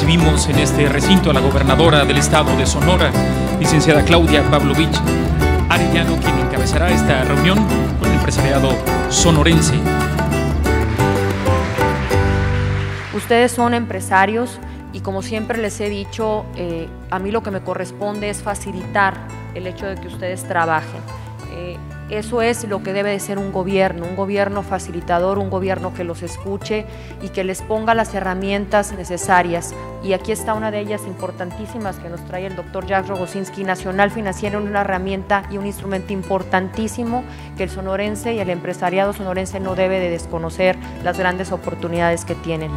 recibimos en este recinto a la gobernadora del estado de Sonora, licenciada Claudia Pavlovich Arellano, quien encabezará esta reunión con el empresariado sonorense. Ustedes son empresarios y como siempre les he dicho, eh, a mí lo que me corresponde es facilitar el hecho de que ustedes trabajen. Eh, eso es lo que debe de ser un gobierno, un gobierno facilitador, un gobierno que los escuche y que les ponga las herramientas necesarias. Y aquí está una de ellas importantísimas que nos trae el doctor Jack Rogosinski. Nacional Financiero, una herramienta y un instrumento importantísimo que el sonorense y el empresariado sonorense no debe de desconocer las grandes oportunidades que tienen.